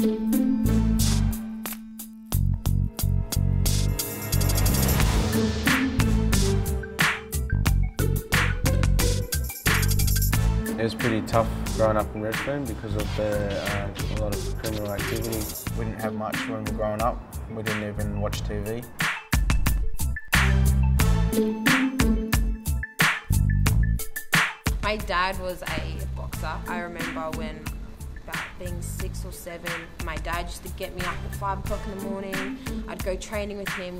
It was pretty tough growing up in Redfern because of the, um, a lot of criminal activity. We didn't have much when we were growing up. We didn't even watch TV. My dad was a boxer. I remember when about being six or seven, my dad used to get me up at five o'clock in the morning. I'd go training with him.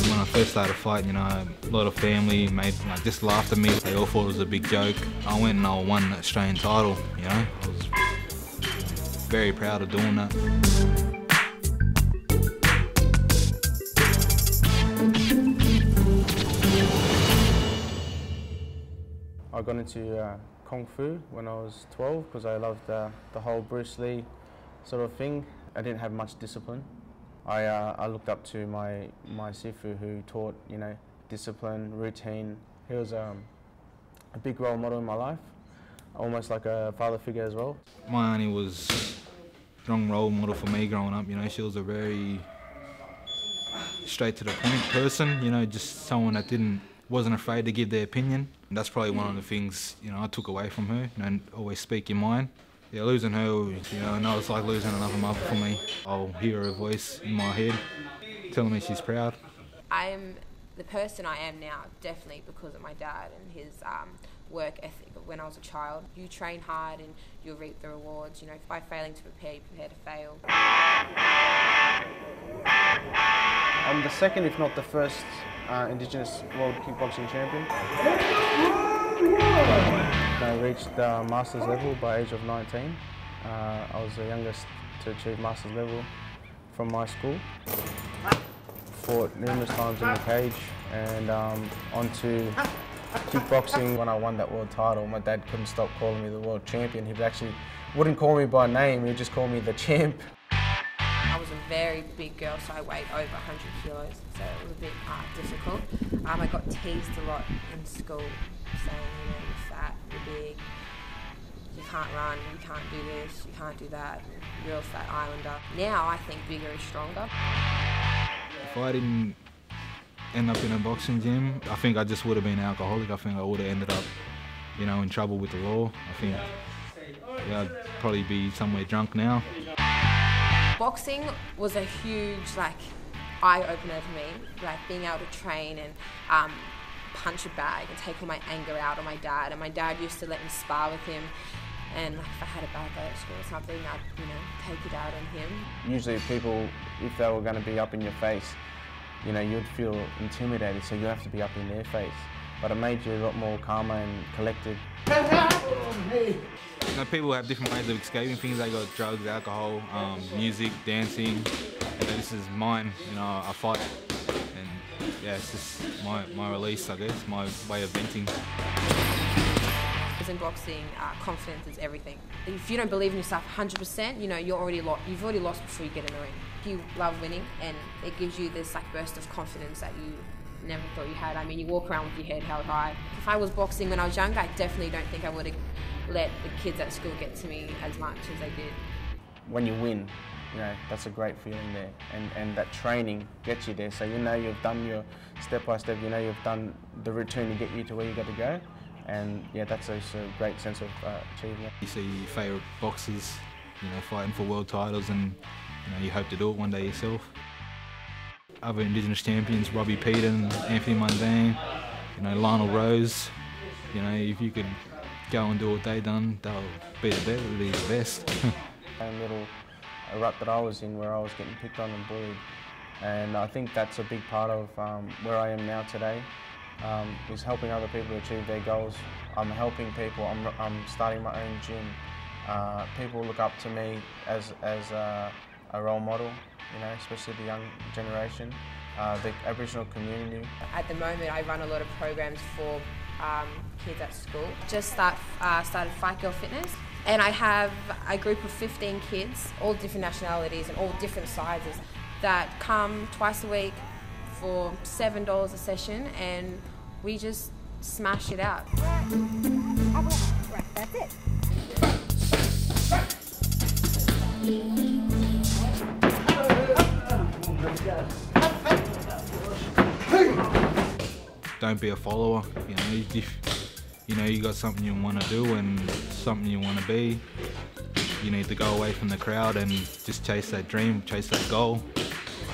When I first started fighting, you know, a lot of family made like just laughed at me. They all thought it was a big joke. I went and I won the Australian title. You know, I was very proud of doing that. I got into uh, Kung Fu when I was 12 because I loved uh, the whole Bruce Lee sort of thing. I didn't have much discipline. I, uh, I looked up to my, my Sifu who taught, you know, discipline, routine. He was um, a big role model in my life, almost like a father figure as well. My auntie was a strong role model for me growing up. You know, she was a very straight to the point person. You know, just someone that didn't wasn't afraid to give their opinion. And that's probably one of the things you know I took away from her. You know, and always speak your mind. Yeah, losing her, you know, I know it's like losing another mother for me. I'll hear her voice in my head telling me she's proud. I'm the person I am now definitely because of my dad and his um, work ethic when I was a child. You train hard and you'll reap the rewards. You know, by failing to prepare, you prepare to fail. I'm the second, if not the first, uh, Indigenous World Kickboxing Champion. I reached uh, Masters level by age of 19. Uh, I was the youngest to achieve Masters level from my school. Fought numerous times in the cage and um, onto kickboxing. When I won that world title, my dad couldn't stop calling me the world champion. He would actually wouldn't call me by name, he'd just call me the champ. A very big girl, so I weighed over 100 kilos, so it was a bit uh, difficult. Um, I got teased a lot in school, saying, you know, you're fat, you're big, you can't run, you can't do this, you can't do that, real fat islander. Now I think bigger is stronger. If I didn't end up in a boxing gym, I think I just would have been alcoholic. I think I would have ended up, you know, in trouble with the law. I think, yeah, I'd probably be somewhere drunk now. Boxing was a huge like eye opener for me, like being able to train and um, punch a bag and take all my anger out on my dad. And my dad used to let me spar with him. And like, if I had a bad day at school or something, I'd you know take it out on him. Usually people, if they were going to be up in your face, you know, you'd feel intimidated, so you have to be up in their face. But it made you a lot more calmer and collected. You know, people have different ways of escaping things. They got drugs, alcohol, um, music, dancing. You know, this is mine. You know, I fight, and yeah, it's just my, my release, I guess, my way of venting. In boxing, uh, confidence is everything. If you don't believe in yourself 100%, you know you're already lost. You've already lost before you get in the ring. You love winning, and it gives you this like burst of confidence that you never thought you had. I mean, you walk around with your head held high. If I was boxing when I was younger, I definitely don't think I would have let the kids at school get to me as much as they did. When you win, you know, that's a great feeling there. And, and that training gets you there. So you know you've done your step by step, you know you've done the routine to get you to where you got to go. And yeah, that's a, a great sense of uh, achievement. You see your favourite boxers, you know, fighting for world titles, and you know you hope to do it one day yourself. Other Indigenous champions, Robbie Peden, Anthony Mundine, you know, Lionel Rose. You know, if you could go and do what they done, they'll be the best. Be the best. a little rut that I was in where I was getting picked on and bullied. And I think that's a big part of um, where I am now today, um, is helping other people achieve their goals. I'm helping people, I'm, I'm starting my own gym. Uh, people look up to me as, as a, a role model, you know, especially the young generation, uh, the Aboriginal community. At the moment, I run a lot of programs for um, kids at school. Just start, uh, started Fight Girl Fitness, and I have a group of 15 kids, all different nationalities and all different sizes, that come twice a week for seven dollars a session, and we just smash it out. Don't be a follower. You know, if you know you got something you want to do and something you want to be, you need to go away from the crowd and just chase that dream, chase that goal.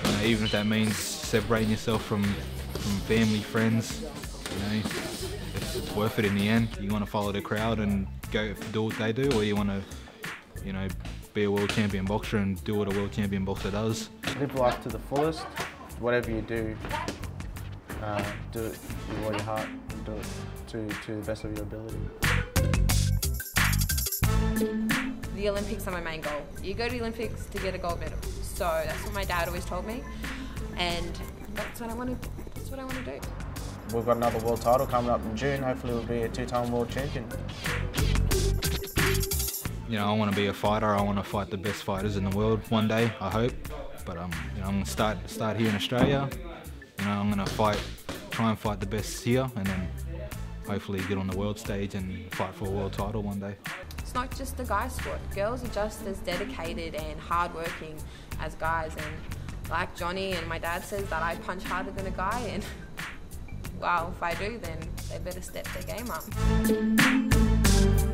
You know, even if that means separating yourself from from family, friends. You know, it's worth it in the end. You want to follow the crowd and go do what they do, or you want to, you know, be a world champion boxer and do what a world champion boxer does. Live life to the fullest. Whatever you do, uh, do it with all your heart. Do it to, to the best of your ability. The Olympics are my main goal. You go to the Olympics to get a gold medal. So that's what my dad always told me, and that's what I want to. That's what I want to do. We've got another world title coming up in June. Hopefully, we'll be a two-time world champion. You know, I want to be a fighter. I want to fight the best fighters in the world one day. I hope. But um, you know, I'm gonna start start here in Australia. You know, I'm gonna fight, try and fight the best here, and then hopefully get on the world stage and fight for a world title one day. It's not just a guy sport. Girls are just as dedicated and hardworking as guys. And like Johnny and my dad says that I punch harder than a guy. And well, if I do, then they better step their game up.